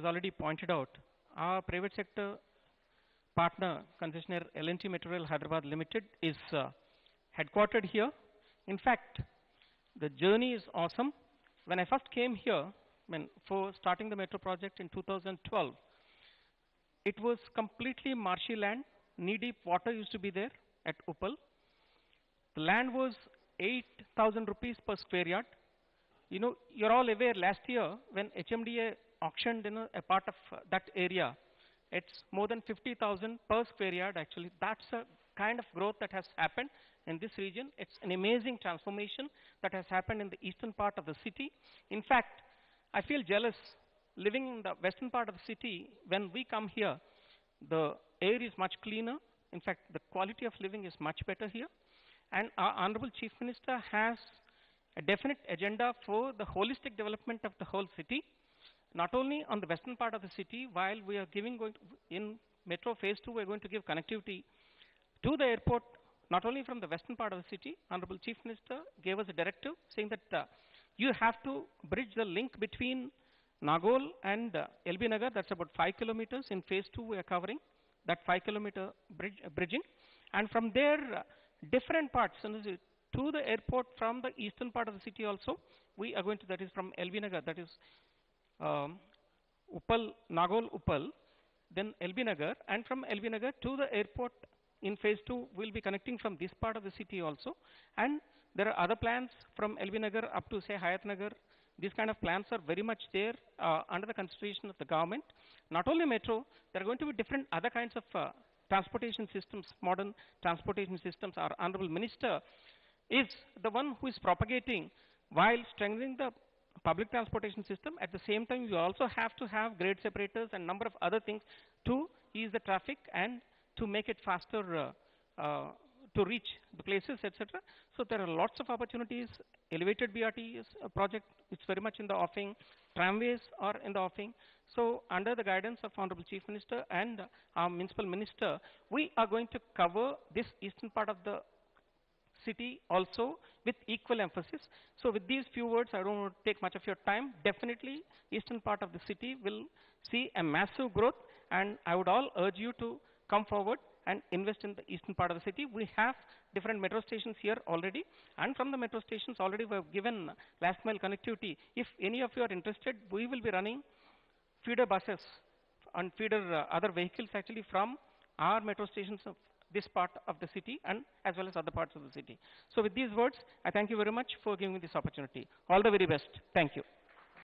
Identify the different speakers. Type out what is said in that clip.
Speaker 1: has already pointed out, our private sector partner, concessionaire L&T Metro Hyderabad Limited, is uh, headquartered here. In fact, the journey is awesome. When I first came here, when for starting the metro project in 2012, it was completely marshy land. Knee-deep water used to be there at Uppal. The land was 8,000 rupees per square yard. You know, you're all aware last year when HMDA auctioned in know, a part of uh, that area, it's more than 50,000 per square yard actually. That's a kind of growth that has happened in this region. It's an amazing transformation that has happened in the eastern part of the city. In fact, I feel jealous living in the western part of the city. When we come here, the air is much cleaner. In fact, the quality of living is much better here. And our Honorable Chief Minister has a definite agenda for the holistic development of the whole city, not only on the western part of the city, while we are giving going in Metro Phase 2, we're going to give connectivity to the airport, not only from the western part of the city, Honorable Chief Minister gave us a directive saying that uh, you have to bridge the link between Nagol and uh, LB Nagar, that's about 5 kilometers. In Phase 2, we are covering that 5 kilometer bridge, uh, bridging. And from there, uh, different parts, to the airport from the eastern part of the city also, we are going to, that is from LB Nagar, that is um, Uppal, Nagol Uppal, then LB Nagar, and from LB Nagar to the airport in phase two, we'll be connecting from this part of the city also. And there are other plans from LB Nagar up to say Hayat Nagar. These kind of plans are very much there uh, under the consideration of the government. Not only metro, there are going to be different other kinds of uh, transportation systems, modern transportation systems. Our Honorable Minister is the one who is propagating while strengthening the public transportation system. At the same time, you also have to have grade separators and number of other things to ease the traffic and to make it faster uh, uh, to reach the places, etc. So there are lots of opportunities. Elevated BRT is a project it's very much in the offing. Tramways are in the offing. So under the guidance of Honorable Chief Minister and our Municipal Minister, we are going to cover this eastern part of the city also with equal emphasis. So with these few words, I don't want to take much of your time. Definitely, eastern part of the city will see a massive growth, and I would all urge you to come forward and invest in the eastern part of the city. We have different metro stations here already, and from the metro stations already we have given last mile connectivity. If any of you are interested, we will be running feeder buses and feeder uh, other vehicles actually from our metro stations this part of the city and as well as other parts of the city. So with these words, I thank you very much for giving me this opportunity. All the very best. Thank you.